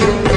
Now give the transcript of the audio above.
you.